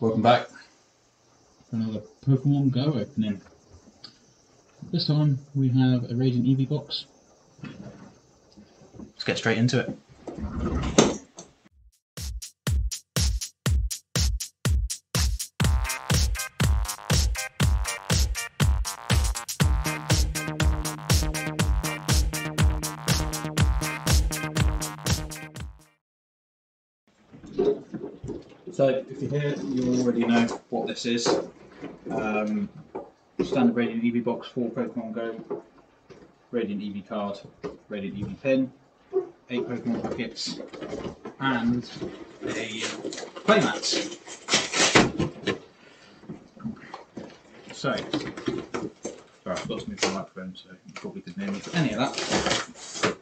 Welcome back for another Pokemon Go opening. This time we have a Radiant Eevee box. Let's get straight into it. So if you're here, you already know what this is. Um, standard Radiant Eevee box for Pokemon Go. Radiant Eevee card, Radiant Eevee pin, eight Pokemon packets, and a playmat. So, sorry, I've got to move the microphone so you probably couldn't hear me any of that.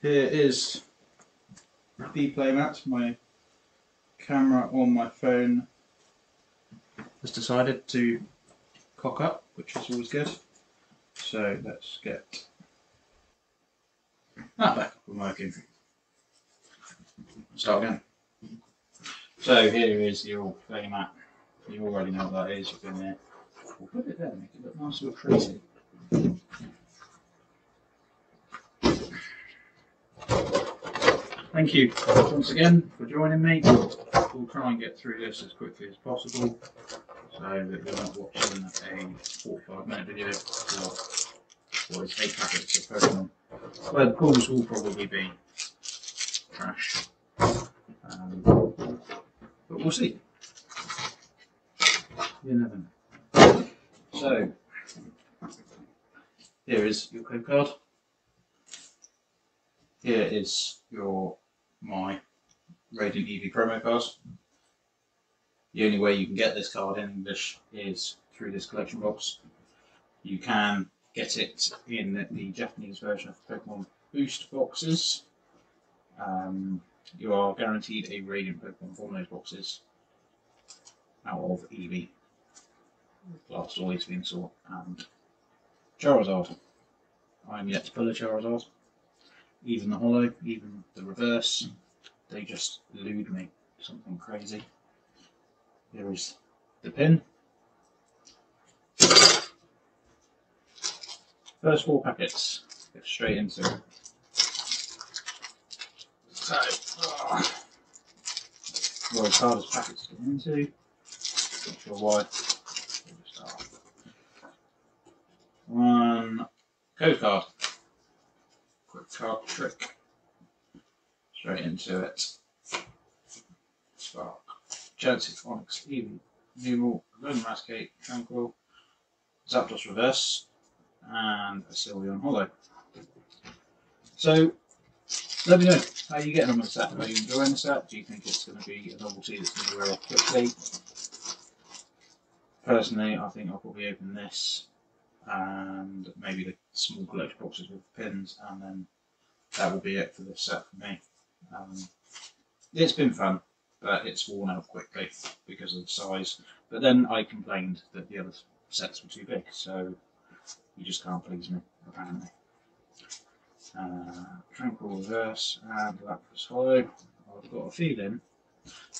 Here is the playmat. My camera on my phone has decided to cock up, which is always good. So let's get that back up and working. Start again. So here is your playmat. You already know what that is. You've been there. We'll put it there, make it look nice and crazy. Thank you once again for joining me. We'll try and get through this as quickly as possible so that we're not watching a 45 minute video for what is 8 packets of Pokemon. Where the calls will probably be trash. Um, but we'll see. You never know. So, here is your code card. Here is your my Radiant Eevee promo card. The only way you can get this card in English is through this collection box. You can get it in the Japanese version of Pokemon Boost boxes. Um, you are guaranteed a Radiant Pokemon from those boxes out of Eevee, Blastoise, Venusaur, and Charizard. I'm yet to pull a Charizard even the holo, even the reverse, they just elude me. Something crazy. Here is the pin. First four packets, get straight into it. So, oh, well, hard as packets to get into, not sure why. One code card quick card trick. Straight into it. Spark. Genesis Phonics, Eevee, Numel, Lone Mascate, Tranquill, Zapdos Reverse, and a Sylveon Holo. So, let me know how you getting on with the set. Are you enjoying the set? Do you think it's going to be a novelty that's going to wear off quickly? Personally, I think I'll probably open this and maybe the small collector boxes with pins, and then that will be it for this set for me. Um, it's been fun, but it's worn out quickly because of the size. But then I complained that the other sets were too big, so you just can't please me, apparently. Uh, Tranquill Reverse and Lapras Holo. I've got a feeling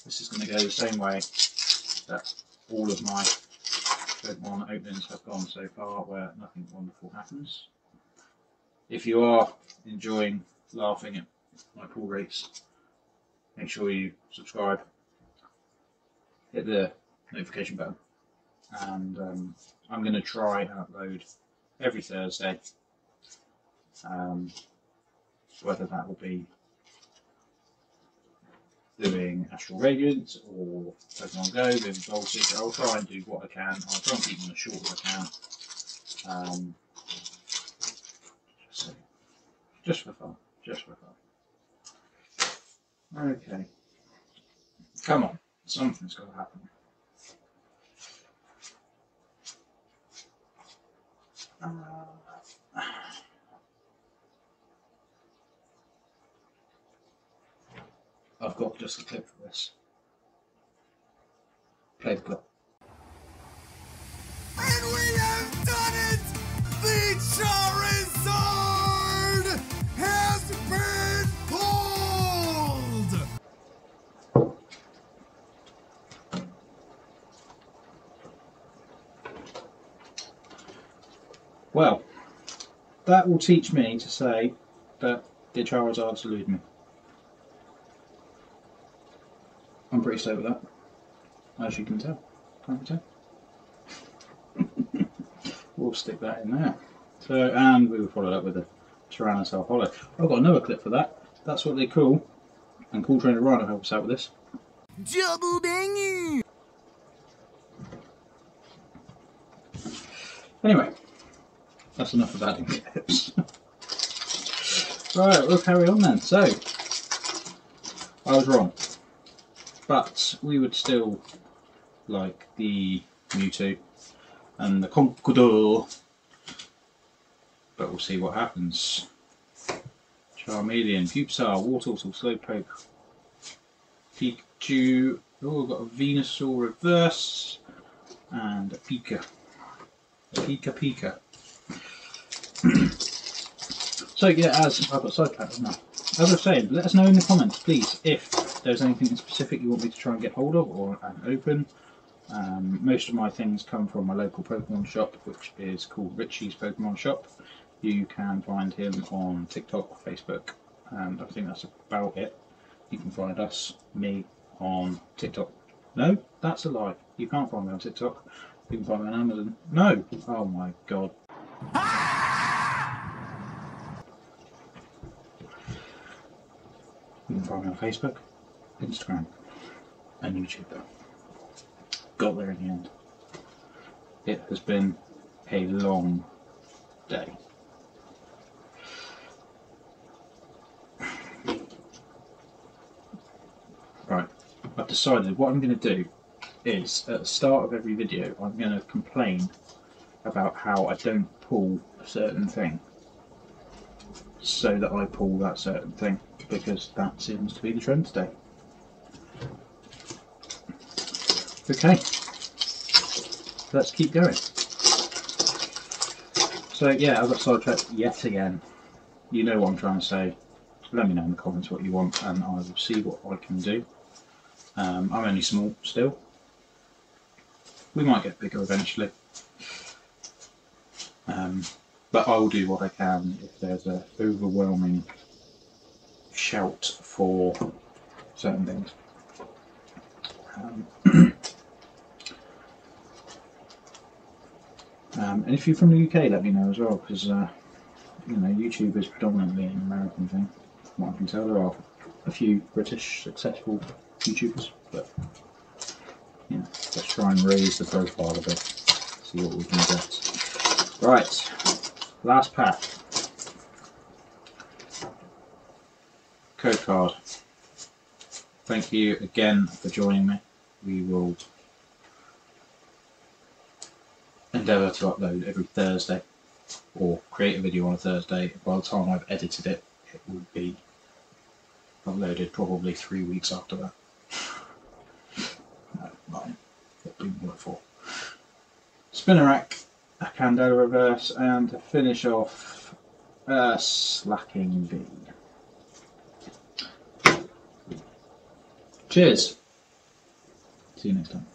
this is going to go the same way that all of my Pokemon openings have gone so far where nothing wonderful happens. If you are enjoying laughing at my pull rates, make sure you subscribe, hit the notification button, and um, I'm going to try and upload every Thursday. Um, whether that will be doing Astral Radiance or Pokemon Go, doing Voltage. I'll try and do what I can. I'll try and keep them as short as I can. Um, so, just for fun. Just for fun. Okay. Come on. Something's got to happen. Uh, I've got just a clip for this. Play the clip. And we have done it! The Charizard has been pulled! Well, that will teach me to say that the Charizards eluded me. Pretty stoked with that, as you can tell. Can't you tell? we'll stick that in there. So, and we will follow that with a Tyranitar Holo. I've got another clip for that. That's what they call, and Cool Trainer Rhino helps out with this. Double banger! Anyway, that's enough of adding clips. right, we'll carry on then. So, I was wrong, but we would still like the Mewtwo and the Conqueror, but we'll see what happens. Charmeleon, Pupitar, Wartortle, Slowpoke, Pikachu. Oh, we've got a Venusaur reverse and a Pika. Pika Pika. so yeah, as I've got sidetracked now. As I was saying, let us know in the comments, please, if there's anything in specific you want me to try and get hold of or and open. Um, most of my things come from my local Pokemon shop, which is called Richie's Pokemon Shop. You can find him on TikTok, Facebook, and I think that's about it. You can find us, me, on TikTok. No, that's a lie. You can't find me on TikTok. You can find me on Amazon. No! Oh my god. You can find me on Facebook, Instagram, and YouTube. Got there in the end. It has been a long day. Right, I've decided what I'm going to do is at the start of every video I'm going to complain about how I don't pull a certain thing so that I pull that certain thing because that seems to be the trend today. Okay, let's keep going. So yeah, I've got sidetracked yet again. You know what I'm trying to say. Let me know in the comments what you want and I will see what I can do. Um, I'm only small still. We might get bigger eventually. Um, but I will do what I can if there's a overwhelming shout for certain things. Um, um, and if you're from the UK, let me know as well, because uh, you know YouTube is predominantly an American thing. From what I can tell, there are a few British successful YouTubers, but know, let's try and raise the profile a bit, see what we can get. Right, last pack. Code card. Thank you again for joining me. We will endeavour to upload every Thursday or create a video on a Thursday. By the time I've edited it, it will be uploaded probably three weeks after that. no, nine. It'll be more like four. Spinarak, a Candela reverse, and to finish off, a Slaking V. Cheers. See you next time.